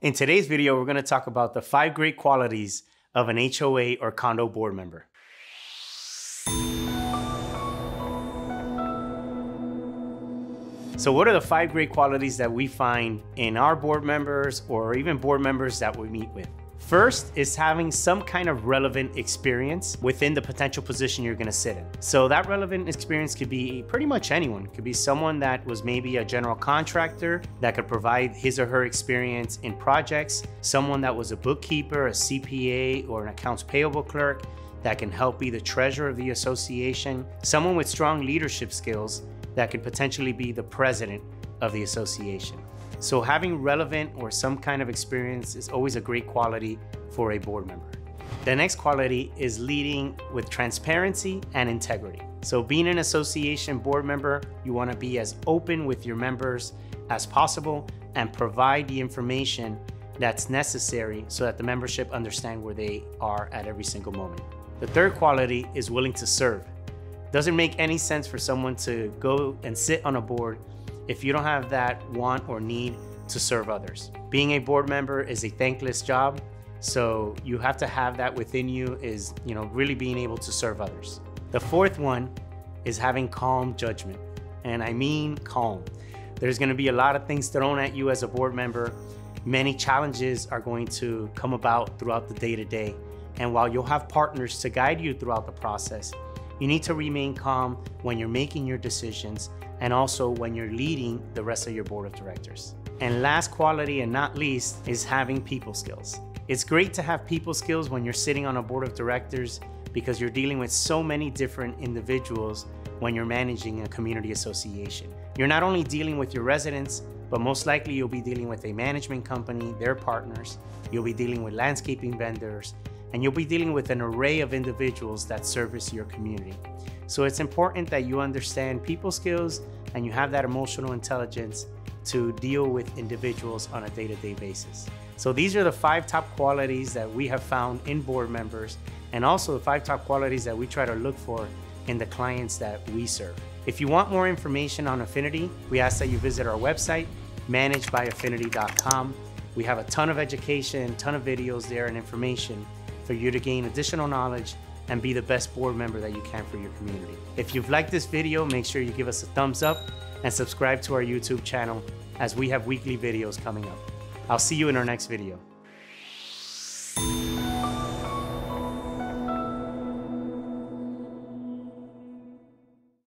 In today's video, we're gonna talk about the five great qualities of an HOA or condo board member. So what are the five great qualities that we find in our board members or even board members that we meet with? First is having some kind of relevant experience within the potential position you're gonna sit in. So that relevant experience could be pretty much anyone. It could be someone that was maybe a general contractor that could provide his or her experience in projects, someone that was a bookkeeper, a CPA, or an accounts payable clerk that can help be the treasurer of the association, someone with strong leadership skills that could potentially be the president of the association. So having relevant or some kind of experience is always a great quality for a board member. The next quality is leading with transparency and integrity. So being an association board member, you wanna be as open with your members as possible and provide the information that's necessary so that the membership understand where they are at every single moment. The third quality is willing to serve. Doesn't make any sense for someone to go and sit on a board if you don't have that want or need to serve others. Being a board member is a thankless job, so you have to have that within you is, you know, really being able to serve others. The fourth one is having calm judgment. And I mean calm. There's gonna be a lot of things thrown at you as a board member. Many challenges are going to come about throughout the day to day. And while you'll have partners to guide you throughout the process, you need to remain calm when you're making your decisions and also when you're leading the rest of your board of directors. And last quality and not least is having people skills. It's great to have people skills when you're sitting on a board of directors because you're dealing with so many different individuals when you're managing a community association. You're not only dealing with your residents, but most likely you'll be dealing with a management company, their partners, you'll be dealing with landscaping vendors, and you'll be dealing with an array of individuals that service your community. So it's important that you understand people skills and you have that emotional intelligence to deal with individuals on a day-to-day -day basis. So these are the five top qualities that we have found in board members and also the five top qualities that we try to look for in the clients that we serve. If you want more information on Affinity, we ask that you visit our website, managedbyaffinity.com. We have a ton of education, ton of videos there and information for you to gain additional knowledge and be the best board member that you can for your community. If you've liked this video, make sure you give us a thumbs up and subscribe to our YouTube channel as we have weekly videos coming up. I'll see you in our next video.